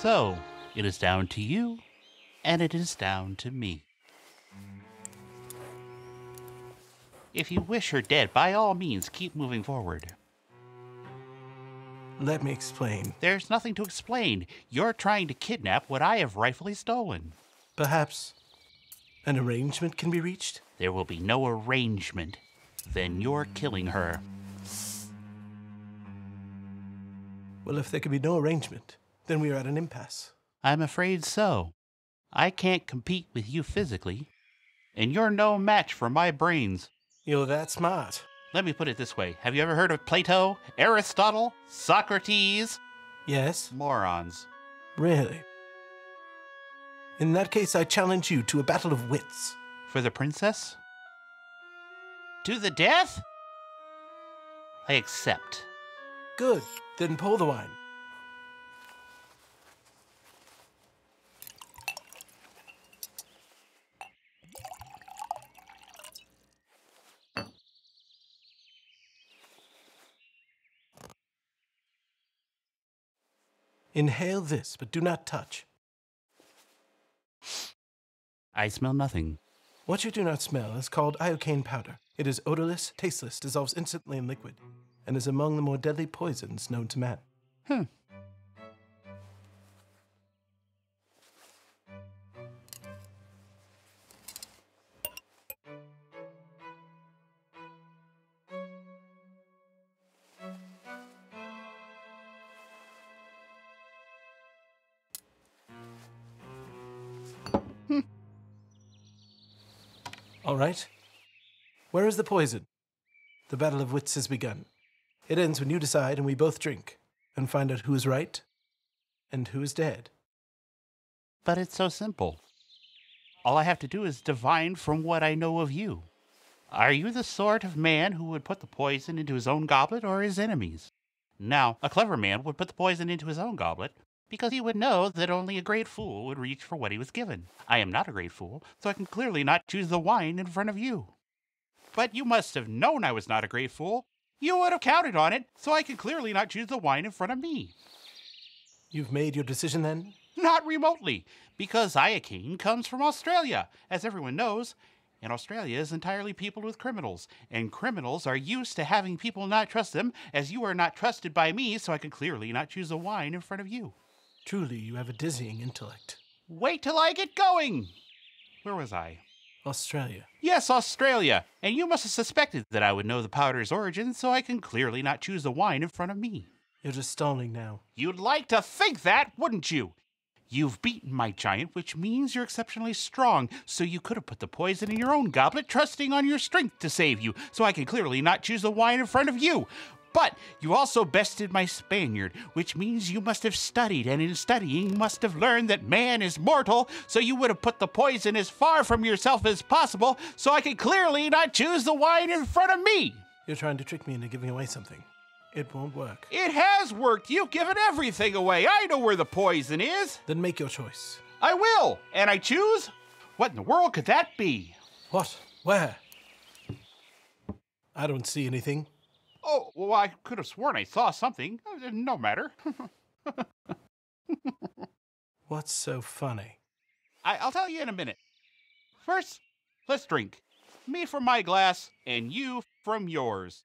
So, it is down to you, and it is down to me. If you wish her dead, by all means, keep moving forward. Let me explain. There's nothing to explain. You're trying to kidnap what I have rightfully stolen. Perhaps an arrangement can be reached? There will be no arrangement. Then you're killing her. Well, if there can be no arrangement, then we are at an impasse. I'm afraid so. I can't compete with you physically, and you're no match for my brains. You're that smart. Let me put it this way Have you ever heard of Plato, Aristotle, Socrates? Yes? Morons. Really? In that case, I challenge you to a battle of wits. For the princess? To the death? I accept. Good. Then pour the wine. Inhale this, but do not touch. I smell nothing. What you do not smell is called iocane powder. It is odorless, tasteless, dissolves instantly in liquid, and is among the more deadly poisons known to man. Hmm. All right. Where is the poison? The battle of wits has begun. It ends when you decide and we both drink and find out who is right and who is dead. But it's so simple. All I have to do is divine from what I know of you. Are you the sort of man who would put the poison into his own goblet or his enemies? Now, a clever man would put the poison into his own goblet because he would know that only a great fool would reach for what he was given. I am not a great fool, so I can clearly not choose the wine in front of you. But you must have known I was not a great fool. You would have counted on it, so I can clearly not choose the wine in front of me. You've made your decision then? Not remotely, because iocane comes from Australia, as everyone knows, and Australia is entirely peopled with criminals, and criminals are used to having people not trust them, as you are not trusted by me, so I can clearly not choose the wine in front of you. Truly, you have a dizzying intellect. Wait till I get going! Where was I? Australia. Yes, Australia! And you must have suspected that I would know the powder's origin, so I can clearly not choose the wine in front of me. You're just stalling now. You'd like to think that, wouldn't you? You've beaten my giant, which means you're exceptionally strong, so you could have put the poison in your own goblet, trusting on your strength to save you, so I can clearly not choose the wine in front of you. But you also bested my Spaniard, which means you must have studied, and in studying must have learned that man is mortal, so you would have put the poison as far from yourself as possible, so I could clearly not choose the wine in front of me. You're trying to trick me into giving away something. It won't work. It has worked. You've given everything away. I know where the poison is. Then make your choice. I will. And I choose? What in the world could that be? What? Where? I don't see anything. Well, I could have sworn I saw something. Uh, No matter. What's so funny? I, I'll tell you in a minute. First, let's drink. Me from my glass, and you from yours.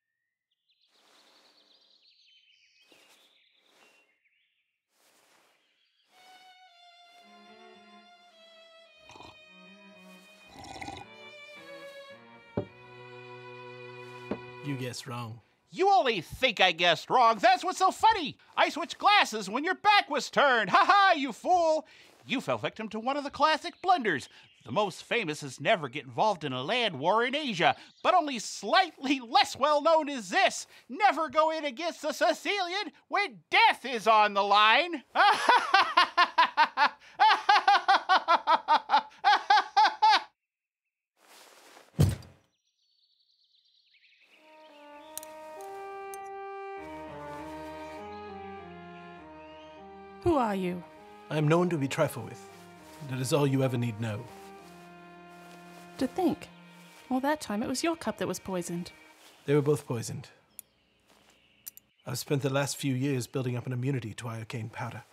You guessed wrong. You only think I guessed wrong. That's what's so funny. I switched glasses when your back was turned. Ha ha, you fool. You fell victim to one of the classic blunders. The most famous is never get involved in a land war in Asia, but only slightly less well known is this never go in against the Sicilian when death is on the line. Who are you? I am known to be trifle with. That is all you ever need know. To think. All that time it was your cup that was poisoned. They were both poisoned. I've spent the last few years building up an immunity to iocane powder.